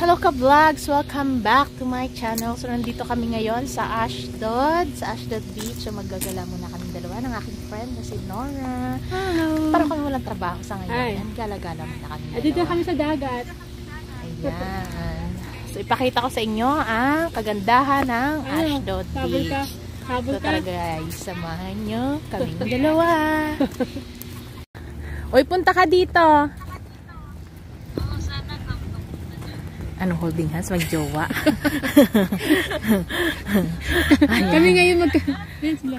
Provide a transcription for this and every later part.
Hello ka vlogs! Welcome back to my channel. So nandito kami ngayon sa Ashdod, sa Ashdod Beach. So maggagala muna kami dalawa ng aking friend na si Nora. Hello. Para kami walang trabaho sa Ay. ngayon. Yan, gala-gala muna kami At dito dalawa. kami sa dagat. Ayan. So ipakita ko sa inyo ang kagandahan ng Ashdod Habol ka. Beach. Habol So ka. tara guys, samahan nyo kaming dalawa. Uy, punta ka dito. Anong holding hands? Magjowa. Ayan. Kami ngayon mag... Ayan sila.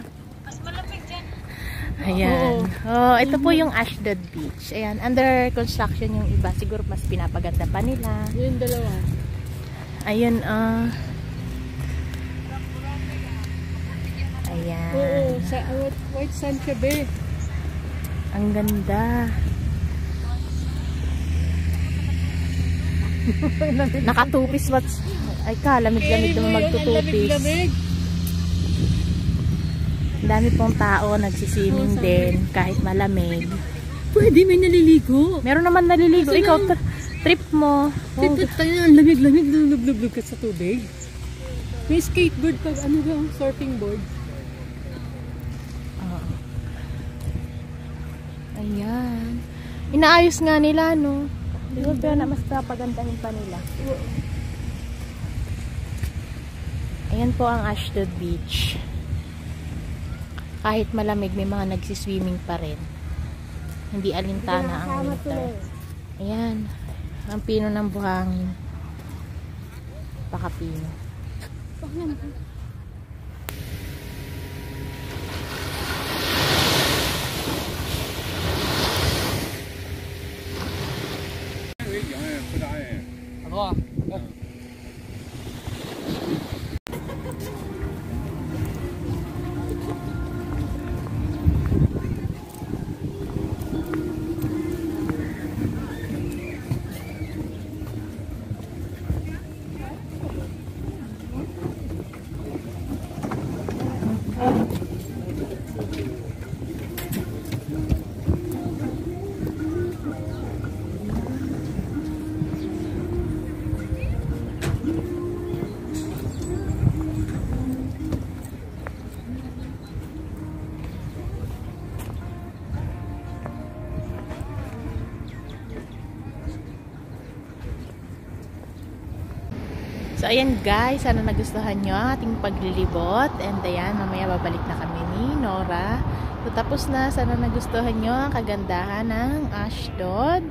Ayan. Oh, ito po yung Ashdod Beach. Ayan, under construction yung iba. Siguro mas pinapaganda pa nila. Yung dalawa. Ayun, ah. Ayan. Oo. Sa uh, white, white sand siya, be. Ang ganda. Nakatupis what? Ay ka, lamig-lamig naman magtutupis. Ang dami pong tao nagsiswimming din kahit malamig. Pwede, may naliligo. Meron naman naliligo. Ikaw, tr- trip mo. Oh, Tito, tayo ang lamig-lamig. Lulub-lub ka sa tubig. May skateboard pag ano ba, surfing board. Oo. Ayan. Inaayos nga nila, no? Ba pero na mas papagandahin pa nila? Ayan po ang Ashdod Beach. Kahit malamig, may mga nagsiswimming pa rin. Hindi alintana ang winter. Ayan. Ang pino ng buhangin. Pakapino. bò So, ayan guys, sana nagustuhan nyo ang ating paglilibot. And ayan, mamaya babalik na kami ni Nora. So, tapos na, sana nagustuhan nyo ang kagandahan ng Ashdod.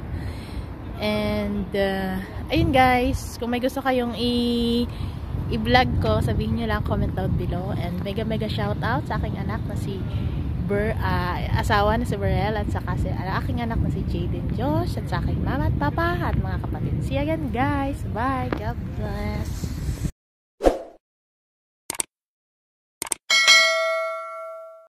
And, uh, ayun guys, kung may gusto kayong i- i-vlog ko, sabihin nyo lang, comment down below. And mega mega shout out sa aking anak na si Ber, ah, asawa na si Berel at saka si ah, aking anak na si Jaden Josh at sa aking mama at papa at mga kapatid. See you again guys. Bye. God bless.